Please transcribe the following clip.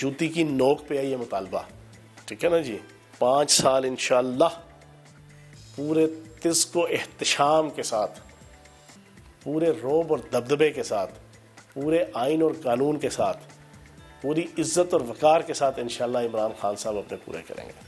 جوتی کی نوک پہ ہے یہ مطالبہ۔ ٹھیک ہے نا جی؟ پانچ سال انشاءاللہ پورے تز کو احتشام کے ساتھ، پورے روب اور دبدبے کے ساتھ، پورے آئین اور قانون کے ساتھ، پوری عزت اور وقار کے ساتھ انشاءاللہ عمران خان صاحب اپنے پورے کریں گے۔